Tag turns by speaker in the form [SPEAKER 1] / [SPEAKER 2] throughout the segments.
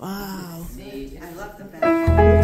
[SPEAKER 1] Wow.
[SPEAKER 2] I love the back.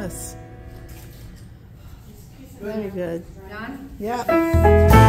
[SPEAKER 2] Christmas.
[SPEAKER 1] Very good.
[SPEAKER 2] Done?
[SPEAKER 1] Yeah.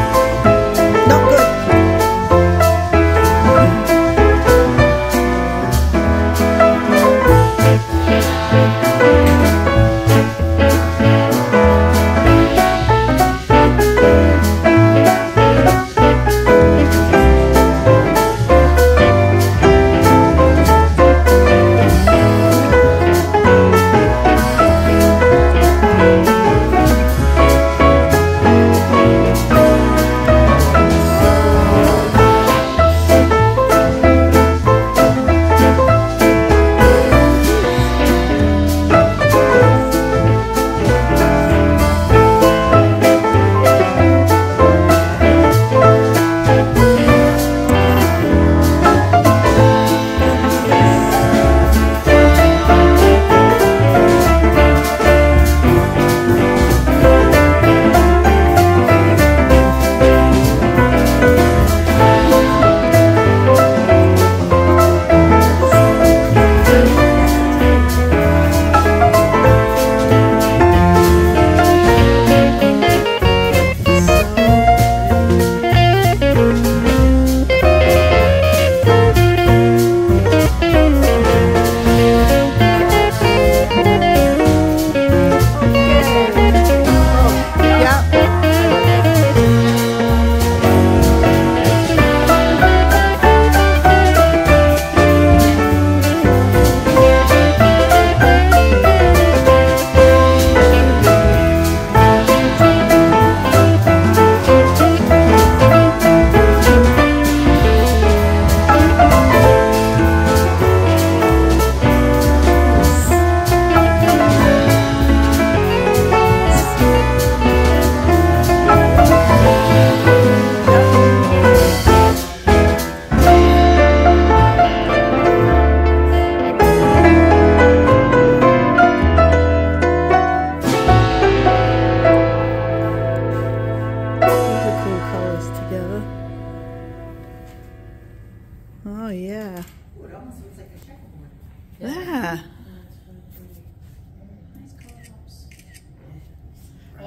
[SPEAKER 1] Yeah.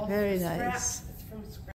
[SPEAKER 1] Very nice.